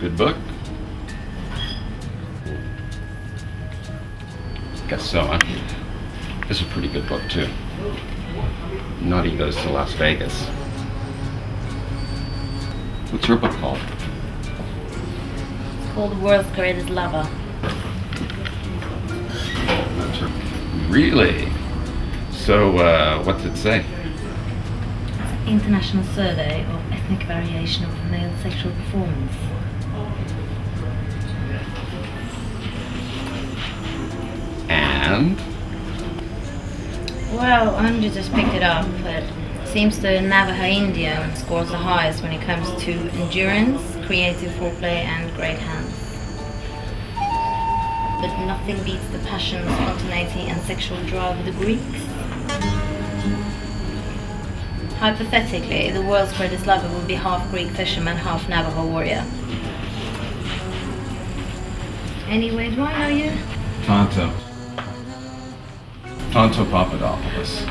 Good book? Guess so, huh? This is a pretty good book, too. Naughty Goes to Las Vegas. What's your book called? It's called The World's Greatest Lover. Really? So, uh, what's it say? It's an International Survey of Ethnic Variation of Male Sexual Performance. And? Well, Andrew just picked it up, but seems the Navajo Indian scores the highest when it comes to endurance, creative foreplay, and great hands. But nothing beats the passion, spontaneity, and sexual drive of the Greeks. Hypothetically, the world's greatest lover would be half Greek fisherman, half Navajo warrior. Anyways, why are you? Tonto. Tonto Papadopoulos.